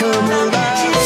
come alive.